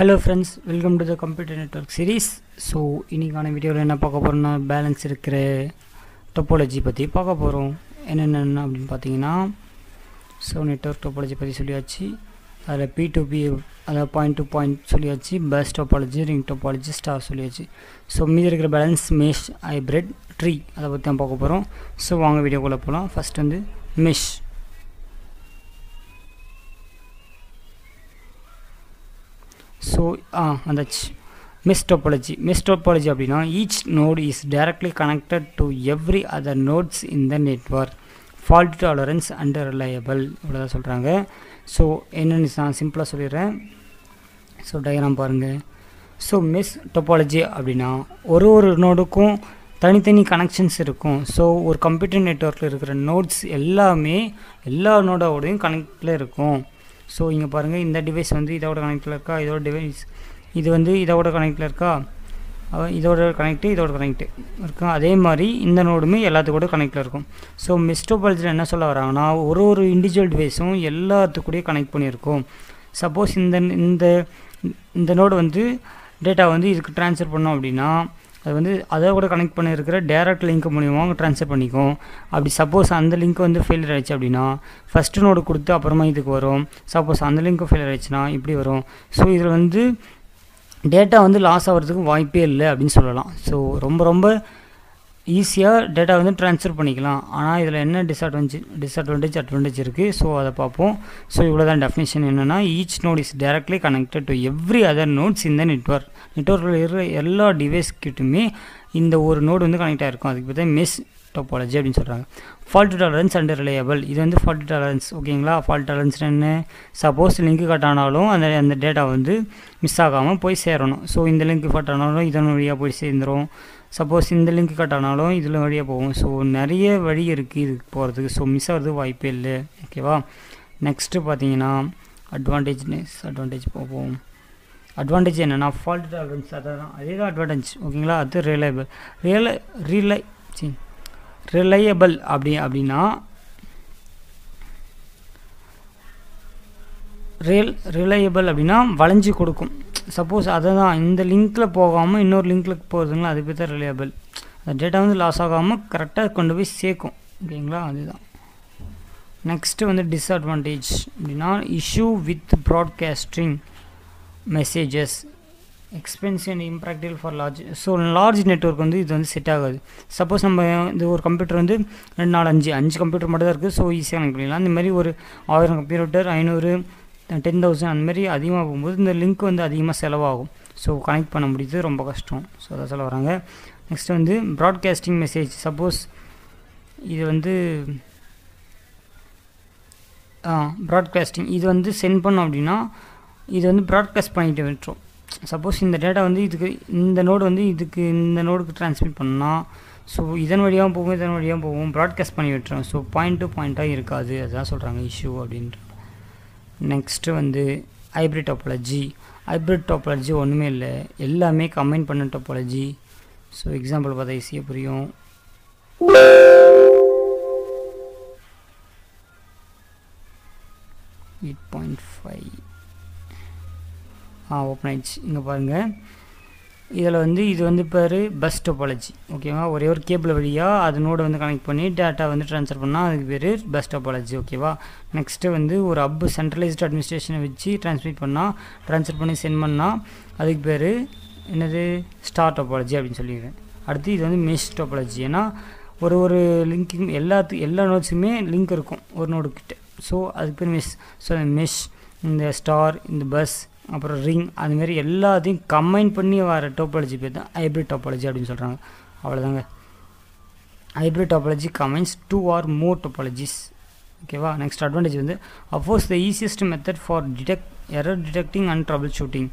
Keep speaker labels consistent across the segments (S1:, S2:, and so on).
S1: Hello friends welcome to the computer network series so இன்றைக்கான வீடியோவில் என்ன பார்க்க போகிறோம்னா பேலன்ஸ் இருக்கிற டொப்பாலஜி பற்றி பார்க்க போகிறோம் என்னென்ன அப்படின்னு பார்த்தீங்கன்னா ஸோ நெட்ஒர்க் டொப்பாலஜி பற்றி சொல்லியாச்சு. அதில் பி டு பி அதாவது பாயிண்ட் டு பாயிண்ட் சொல்லியாச்சு. Bus topology ring topology star சொல்லியாச்சு. ஸோ மீதி இருக்கிற பேலன்ஸ் மேஷ் ஹைப்ரிட் ட்ரீ அதை பற்றி தான் பார்க்க போகிறோம் ஸோ வாங்க வீடியோக்குள்ளே போகலாம் ஃபஸ்ட் வந்து மெஷ் ஸோ ஆ வந்தாச்சு. மிஸ் டோபாலஜி மிஸ் டோபாலஜி அப்படின்னா each node is directly connected to every other nodes in the network fault tolerance and reliable இவ்வளோதான் சொல்கிறாங்க ஸோ என்னென்னு நான் சிம்பிளாக சொல்லிடுறேன். ஸோ டயக்ராம் பாருங்கள் ஸோ மிஸ் டொப்பாலஜி அப்படின்னா ஒரு ஒரு நோடுக்கும் தனித்தனி கனெக்ஷன்ஸ் இருக்கும். ஸோ ஒரு கம்ப்யூட்டர் நெட்ஒர்க்கில் இருக்கிற நோட்ஸ் எல்லாமே எல்லா நோடோடையும் கனெக்டில் இருக்கும். ஸோ இங்கே பாருங்கள் இந்த டிவைஸ் வந்து இதோட கனெக்டில் இருக்கா? இதோட டிவைஸ் இது வந்து இதோட கனெக்டில் இருக்கா? இதோட கனெக்ட்டு இதோட கனெக்ட் இருக்கும் அதே மாதிரி இந்த நோடுமே எல்லாத்துக்கூட கனெக்டில் இருக்கும். ஸோ மிஸ்டோபாலஜியில் என்ன சொல்ல வராங்கன்னா ஒரு ஒரு இண்டிவிஜுவல் டிவைஸும் எல்லாத்துக்கூடயும் கனெக்ட் பண்ணியிருக்கும். சப்போஸ் இந்த இந்த இந்த நோடு வந்து டேட்டா வந்து இதுக்கு ட்ரான்ஸ்ஃபர் பண்ணோம் அப்படின்னா அது வந்து அதை கூட கனெக்ட் பண்ணியிருக்கிற டேரக்ட் லிங்க் மூலியமாக ட்ரான்ஸ்ஃபர் பண்ணிக்கும். அப்படி சப்போஸ் அந்த லிங்க் வந்து ஃபெயிலியர் ஆயிடுச்சு அப்படின்னா ஃபஸ்ட்டு நோடு கொடுத்து அப்புறமா இதுக்கு வரும். சப்போஸ் அந்த லிங்க்கும் ஃபெயிலியர் ஆயிடுச்சுன்னா இப்படி வரும். ஸோ இதில் வந்து டேட்டா வந்து லாஸ் ஆகிறதுக்கு வாய்ப்பே இல்லை அப்படின்னு சொல்லலாம். ஸோ ரொம்ப ரொம்ப ஈஸியாக டேட்டா வந்து ட்ரான்ஸ்ஃபர் பண்ணிக்கலாம். ஆனால் இதில் என்ன டிஸ்அட்வான்டேஜ் டிஸ்அட்வான்டேஜ் அட்வான்டேஜ் இருக்குது ஸோ அதை பார்ப்போம். ஸோ இவ்வளோ தான் டெஃபினேஷன் என்னென்னா each node is directly connected to every other nodes இந்த நெட்ஒர்க் நெட்ஒர்க்கில் இருக்கிற எல்லா டிவைஸ்கிட்டுமே இந்த ஒரு நோடு வந்து கனெக்ட் ஆகிருக்கும் அதுக்கு பார்த்தா மிஸ் டோப்பாலஜி அப்படின்னு சொல்கிறாங்க ஃபால்ட் டாலரன்ஸ் அண்ட் ரிலையபிள் இது வந்து ஃபால்ட் டாலரன்ஸ் ஓகேங்களா ஃபால்ட் டாலரன்ஸ் என்ன? சப்போஸ் லிங்க் கட் ஆனாலும் அந்த அந்த டேட்டா வந்து மிஸ் ஆகாமல் போய் சேரணும். ஸோ இந்த லிங்க் கட் ஆனாலும் இதன் வழியாக போய் சேர்ந்துடும் சப்போஸ் இந்த லிங்க் கட் ஆனாலும் இதில் வழியாக போகும். ஸோ நிறைய வழி இருக்குது இதுக்கு போகிறதுக்கு ஸோ மிஸ் ஆகிறது வாய்ப்பே இல்லை. ஓகேவா நெக்ஸ்ட்டு பார்த்தீங்கன்னா அட்வான்டேஜ் அட்வான்டேஜ் போவோம் அட்வான்டேஜ் என்னென்னா ஃபால்ட் டாலரன்ஸ் அதான் அதே தான் அட்வான்டேஜ் ஓகேங்களா அது ரிலையபிள் ரியல ரியலை சரி. ரிலையபிள் அப்படி அப்படின்னா ரியல் ரிலையபிள் அப்படின்னா வளைஞ்சு கொடுக்கும். சப்போஸ் அதை தான் இந்த லிங்க்கில் போகாமல் இன்னொரு லிங்க்கில் போகிறதுங்களா அது பேர் தான் ரிலையபிள் அந்த டேட்டா வந்து லாஸ் ஆகாமல் கரெக்டாக கொண்டு போய் சேர்க்கும். ஓகேங்களா? அதுதான். நெக்ஸ்ட்டு வந்து டிஸ்அட்வான்டேஜ் அப்படின்னா issue with broadcasting messages expensive and impractical for large so large network வந்து இது வந்து செட் ஆகாது. சப்போஸ் நம்ம இந்த ஒரு கம்ப்யூட்டர் வந்து ரெண்டு நாலு அஞ்சு அஞ்சு கம்ப்யூட்டர் மட்டும் தான் இருக்குது. ஸோ ஈஸியாக கனெக்ட் பண்ணிடலாம் இந்த மாதிரி ஒரு ஆயிரம் கம்ப்யூட்டர் ஐநூறு டென் தௌசண்ட் அந்த மாதிரி அதிகமாக போகும்போது இந்த லிங்க் வந்து அதிகமாக செலவாகும். ஸோ கனெக்ட் பண்ண முடியுது. ரொம்ப கஷ்டம். ஸோ அதை சொல்ல வராங்க நெக்ஸ்ட் வந்து ப்ராட்காஸ்டிங் மெசேஜ் சப்போஸ் இது வந்து ப்ராட்காஸ்டிங் இது வந்து சென்ட் பண்ணோம் அப்படின்னா இது வந்து ப்ராட்காஸ்ட் பண்ணிட்டு விட்டுரும் சப்போஸ் இந்த டேட்டா வந்து இதுக்கு இந்த நோடு வந்து இதுக்கு இந்த நோடுக்கு ட்ரான்ஸ்மிட் பண்ணால் ஸோ இதன் வழியாக போகும் இதன் வழியாக போகும் ப்ராட்காஸ்ட் பண்ணி விட்டுரும். ஸோ பாயிண்ட் டு பாயிண்ட்டாக இருக்காது. அதுதான் சொல்கிறாங்க இஷ்யூ அப்படின்ற. நெக்ஸ்ட்டு வந்து ஹைப்ரிட் டோப்பாலஜி ஹைப்ரிட் டோப்பாலஜி ஒன்றுமே இல்லை. எல்லாமே கம்பைன் பண்ண டாப்பாலஜி ஸோ எக்ஸாம்பிள் பார்த்தா ஈஸியாக புரியும். எயிட் பாயிண்ட் ஃபைவ் ஓப்பன் ஆயிடுச்சு. இங்கே பாருங்கள் இதில் வந்து இது வந்து பேர் பஸ் டொப்பாலஜி ஓகேவா ஒரே ஒரு கேபிள் வழியாக அதனோட வந்து கனெக்ட் பண்ணி டேட்டா வந்து ட்ரான்ஸ்ஃபர் பண்ணால் அதுக்கு பேர் பஸ் டொப்பாலஜி ஓகேவா நெக்ஸ்ட்டு வந்து ஒரு அப்பு சென்ட்ரலைஸ்டு அட்மினிஸ்ட்ரேஷனை வச்சு ட்ரான்ஸ்மிட் பண்ணால் ட்ரான்ஸ்ஃபர் பண்ணி சென்ட் பண்ணால் அதுக்கு பேர் என்னது? ஸ்டார் டொப்பாலஜி அப்படின்னு சொல்லிடுவேன் அடுத்து இது வந்து மெஷ் டொப்பாலஜி ஏன்னா ஒரு ஒரு லிங்கிங் எல்லாத்து எல்லா நோட்ஸுமே லிங்க் இருக்கும் ஒரு நோடுக்கிட்ட ஸோ அதுக்கு பேர் மெஷ் ஸோ மெஷ் இந்த ஸ்டார் இந்த பஸ் அப்புறம் ரிங் அதுமாரி எல்லாத்தையும் கம்பைன் பண்ணி வர டோப்பாலஜி பேர் தான் ஹைப்ரிட் டோப்பாலஜி அப்படின்னு சொல்கிறாங்க அவ்வளோதாங்க hybrid topology combines two or more topologies ஓகேவா நெக்ஸ்ட் அட்வான்டேஜ் வந்து affords the easiest method for detect error detecting and troubleshooting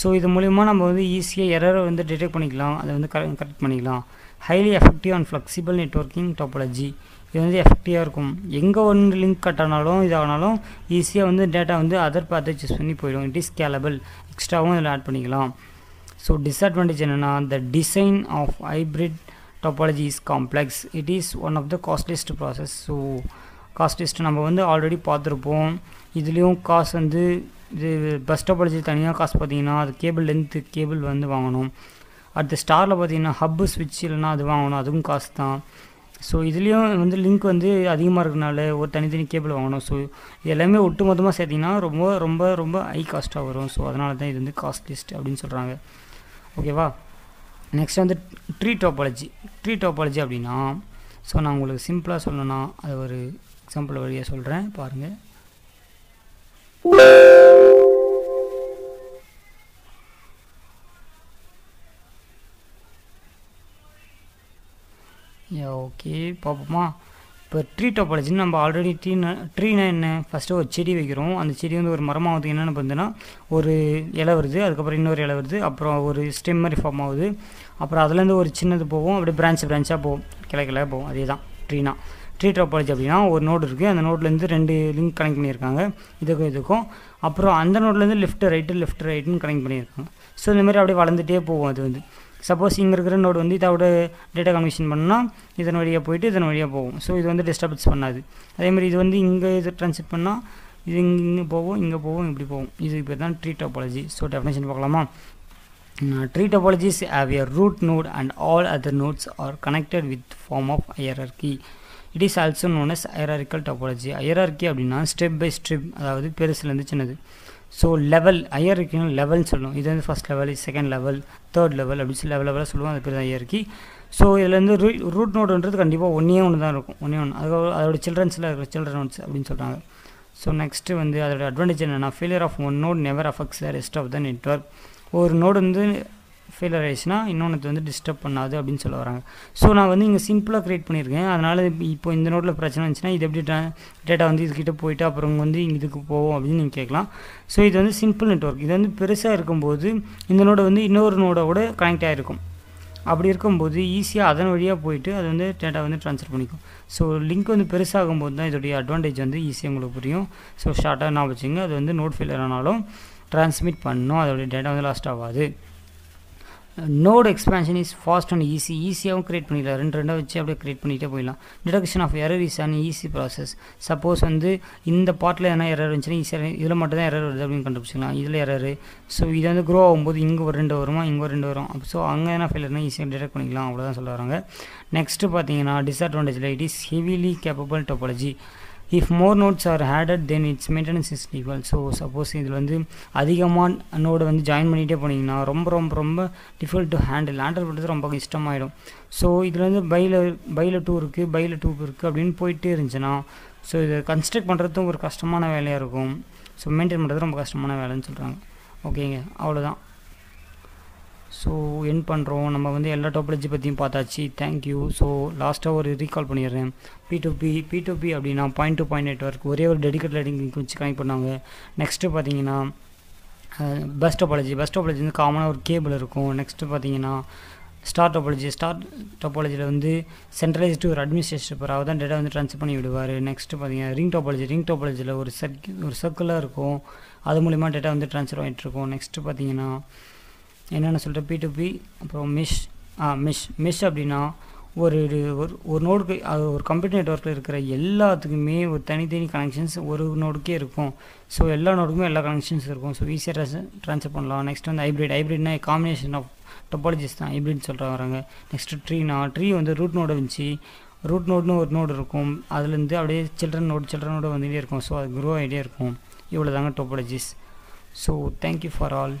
S1: so இது மூலிமா நம்ம வந்து ஈஸியாக எரரை வந்து டிடெக்ட் பண்ணிக்கலாம். அதை வந்து கரெக்ட் பண்ணிக்கலாம். Highly effective and flexible networking topology இது வந்து எஃபெக்டிவாக இருக்கும். எங்கே ஒன்று லிங்க் கட் ஆனாலும் இதானாலும் ஈஸியாக வந்து டேட்டா வந்து அதர் பார்த்து சூஸ் பண்ணி போயிடும். இட் இஸ் ஸ்கேலபிள் எக்ஸ்ட்ராவும் இதில் ஆட் பண்ணிக்கலாம். ஸோ டிஸ்அட்வான்டேஜ் என்னென்னா the design of hybrid topology is complex it is one of the costliest process so costliest நம்ம வந்து ஆல்ரெடி பார்த்துருப்போம். இதுலேயும் காசு வந்து இது பஸ் டோபாலஜி தனியாக காசு பார்த்தீங்கன்னா அது கேபிள் லென்த்து கேபிள் வந்து வாங்கணும். அடுத்த ஸ்டாரில் பார்த்தீங்கன்னா ஹப்பு ஸ்விட்ச் இல்லைன்னா அது வாங்கணும். அதுவும் காசு தான் ஸோ இதுலேயும் வந்து லிங்க் வந்து அதிகமாக இருக்கிறனால ஒரு தனித்தனி கேபிள் வாங்கணும். ஸோ இது எல்லாமே ஒட்டு மொத்தமாக சேர்த்திங்கன்னா ரொம்ப ரொம்ப ரொம்ப ஹை காஸ்ட்டாக வரும். ஸோ அதனால தான் இது வந்து காஸ்ட்லிஸ்ட் அப்படின்னு சொல்கிறாங்க ஓகேவா நெக்ஸ்ட் வந்து ட்ரீ டாப்பாலஜி ட்ரீ டாப்பாலஜி அப்படின்னா ஸோ நான் உங்களுக்கு சிம்பிளாக சொல்லணும்னா அது ஒரு எக்ஸாம்பிள் வழியாக சொல்கிறேன் பாருங்கள் ஓகே பார்ப்போமா. இப்போ ட்ரீ டாப்பாலஜின்னு நம்ம ஆல்ரெடி ட்ரீ ட்ரீனா என்ன? ஃபஸ்ட்டு ஒரு செடி வைக்கிறோம். அந்த செடி வந்து ஒரு மரமாக வந்து என்னென்ன பண்ணுதுன்னா ஒரு இலை வருது. அதுக்கப்புறம் இன்னொரு இலை வருது. அப்புறம் ஒரு ஸ்டெம் மாதிரி ஃபார்ம் ஆகுது. அப்புறம் அதுலேருந்து ஒரு சின்னது போகும் அப்படியே பிரான்ச் பிரான்ச்சாக போகும் கிளை கிளை போகும் அதே தான். ட்ரீனா ட்ரீ டாப்பாலஜி அப்படின்னா ஒரு நோடு இருக்குது அந்த நோட்லேருந்து ரெண்டு லிங்க் கனெக்ட் பண்ணியிருக்காங்க. இதுக்கும் இதுக்கும். அப்புறம் அந்த நோட்லேருந்து லெஃப்ட் ரைட்டு லெஃப்ட் ரைட்டுன்னு கனெக்ட் பண்ணியிருக்காங்க. ஸோ இந்த மாதிரி அப்படியே வளர்ந்துட்டே போகும் அது வந்து. சப்போஸ் இங்கே இருக்கிற நோடு வந்து இதோட டேட்டா கன்வெக்ஷன் பண்ணால் இதன் வழியாக போயிட்டு இதன் வழியாக போகும். ஸோ இது வந்து டிஸ்டர்பன்ஸ் பண்ணாது. அதேமாதிரி இது வந்து இங்கே இது ட்ரான்ஸ்ஃபிட் பண்ணால் இது இங்கே போகும் இங்கே போகும் இப்படி போகும். இது இப்போ தான் ட்ரீ டோபாலஜி ஸோ டெஃபினேஷன் பார்க்கலாமா? Tree topologies have a root node and all other nodes are connected with form of hierarchy it is also known as hierarchical topology hierarchy அப்படின்னா ஸ்டெப் பை ஸ்டெப் அதாவது பெருசுலேருந்து சின்னது. So level ஹையர்க்கினா லெவல்னு சொல்லணும். இது வந்து first level second level third level அப்படின்னு சொல்லி level லெவலாக சொல்லுவோம். அது பேர் தான் ஹையர்க்கி ஸோ இதில் வந்து ரூ ரூட் நோடுன்றது கண்டிப்பாக ஒன்றே ஒன்று தான் இருக்கும். ஒன்றே ஒன்று அது அதோட சில்ட்ரன்ஸில் இருக்கிற சில்ட்ரன் நோட்ஸ் அப்படின்னு சொல்கிறாங்க ஸோ நெக்ஸ்ட்டு வந்து அதோட அட்வான்டேஜ் என்னென்னா failure of one node never affects the rest of the network ஒரு நோடு வந்து ஃபெயிலியர் ஆயிடுச்சுன்னா இன்னொன்று வந்து டிஸ்டர்ப் பண்ணாது அப்படின்னு சொல்ல வராங்க. ஸோ நான் வந்து இங்கே சிம்பிளாக க்ரியேட் பண்ணியிருக்கேன். அதனால் இப்போ இந்த நோட்டில் பிரச்சனை இருந்துச்சுன்னா இது எப்படி டேட்டா வந்து இதுக்கிட்ட போயிட்டு அப்புறம் வந்து இதுக்கு போவோம் அப்படின்னு நீங்கள் கேட்கலாம். ஸோ இது வந்து சிம்பிள் நெட்ஒர்க் இது வந்து பெருசாக இருக்கும்போது இந்த நோடை வந்து இன்னொரு நோடோட கனெக்ட் ஆகிருக்கும் அப்படி இருக்கும்போது ஈஸியாக அதன் வழியாக போயிட்டு அது வந்து டேட்டா வந்து ட்ரான்ஸ்ஃபர் பண்ணிக்கும். ஸோ லிங்க் வந்து பெருசாகும் போது தான் இதோடைய அட்வான்டேஜ் வந்து ஈஸியாக உங்களுக்கு புரியும். ஸோ ஷார்ட்டாக நான் வச்சுங்க. அது வந்து நோட் ஃபெயிலியர் ஆனாலும் ட்ரான்ஸ்மிட் பண்ணணும் அதோடைய டேட்டா வந்து லாஸ்ட் ஆகாது. Node expansion is fast and easy ஈஸியாகவும் க்ரியேட் பண்ணிடலாம். ரெண்டு ரெண்டாக வச்சு அப்படியே க்ரியேட் பண்ணிகிட்டே போயிடலாம். Detection of error is and easy process suppose வந்து இந்த பாட்டில் எதனா எரர் இருந்துச்சுன்னா ஈஸியாக இதில் மட்டும் தான் எரர் வருது அப்படின்னு கண்டுபிடிச்சிக்கலாம். இதில் எரர் ஸோ இது வந்து க்ரோ ஆகும்போது இங்கே ஒரு ரெண்டு வருமா? இங்கே ஒரு ரெண்டு வரும். ஸோ அங்கே என்ன ஃபெயிலர்னா ஈஸியாக டிடெக்ட் பண்ணிக்கலாம். அவ்வளோதான் சொல்ல வராங்க. நெக்ஸ்ட்டு பார்த்தீங்கன்னா டிஸ்அட்வான்டேஜில் it is heavily capable topology if more nodes are added then its maintenance is equal so suppose இதில் வந்து அதிகமாக நோடு வந்து ஜாயின் பண்ணிகிட்டே போனீங்கன்னா ரொம்ப ரொம்ப ரொம்ப டிஃபிகல்ட் டு ஹேண்டில் ஹேண்டில் பண்ணுறது ரொம்ப இஷ்டமாயிடும் ஸோ இதில் வந்து பையில் பையில் டூ இருக்குது பையில் டூ இருக்குது அப்படின்னு போயிட்டே இருந்துச்சுன்னா ஸோ இதை கன்ஸ்ட்ரக்ட் பண்ணுறதும் ஒரு கஷ்டமான வேலையாக இருக்கும். ஸோ மெயின்டைன் பண்ணுறது ரொம்ப கஷ்டமான வேலைன்னு சொல்கிறாங்க ஓகேங்க அவ்வளோதான் ஸோ என் பண்ணுறோம் நம்ம வந்து எல்லா டாப்பாலஜி பற்றியும் பார்த்தாச்சு. தேங்க்யூ ஸோ லாஸ்ட்டாக ஒரு ரீகால் பண்ணிடுறேன். P to P P to P அப்படின்னா பாயிண்ட் டு பாயிண்ட் நெட்ஒர்க் ஒரே ஒரு டெடிக்கேட் லைட்டிங் வச்சு கனெக்ட் பண்ணாங்க நெக்ஸ்ட்டு பார்த்தீங்கன்னா பஸ் டாப்பாலஜி பஸ் டாப்பாலஜி வந்து காமனாக ஒரு கேபிள் இருக்கும். நெக்ஸ்ட்டு பார்த்தீங்கன்னா ஸ்டார் டாப்பாலஜி ஸ்டார் டாப்பாலஜியில் வந்து சென்ட்ரலைஸ்டு ஒரு அட்மினிஸ்ட்ரேஷன் அவர் தான் டேட்டா வந்து ட்ரான்ஸ்ஃபர் பண்ணி விடுவார். நெக்ஸ்ட்டு பார்த்தீங்கன்னா ரிங் டாப்பாலஜி ரிங் டாப்பாலஜியில் ஒரு சர்க் ஒரு சர்க்கிளாக இருக்கும். அது மூலிமா டேட்டா வந்து ட்ரான்ஸ்ஃபர் ஆகிட்டு இருக்கும் நெக்ஸ்ட்டு பார்த்தீங்கன்னா என்னென்ன சொல்லிட்டு பி டு பி அப்புறம் மிஷ் ஆ மிஷ் மிஷ் அப்படின்னா ஒரு ஒரு ஒரு நோடுக்கு அது ஒரு கம்ப்யூட்டர் நெட்ஒர்க்கில் இருக்கிற எல்லாத்துக்குமே ஒரு தனித்தனி கனெக்ஷன்ஸ் ஒரு நோடுக்கே இருக்கும். ஸோ எல்லா நோடுக்குமே எல்லா கனெக்ஷன்ஸ் இருக்கும். ஸோ ஈஸியாக ட்ரான்ஸ்ஃபர் பண்ணலாம். நெக்ஸ்ட் வந்து ஹைப்ரிட் ஹைப்ரிட்னா காம்பினேஷன் ஆஃப் டொப்பாலஜிஸ் தான். ஹைப்ரிட்னு சொல்கிற வராங்க நெக்ஸ்ட்டு ட்ரீனா ட்ரீ வந்து ரூட் நோடு வந்துச்சு ரூட் நோட்னு ஒரு நோடு இருக்கும். அதுலேருந்து அப்படியே சில்ட்ரன் நோடு சில்ட்ரன் நோடு வந்துகிட்டே இருக்கும். ஸோ அது க்ரோ ஆகிட்டே இருக்கும். இவ்வளோ தாங்க topologies so thank you for all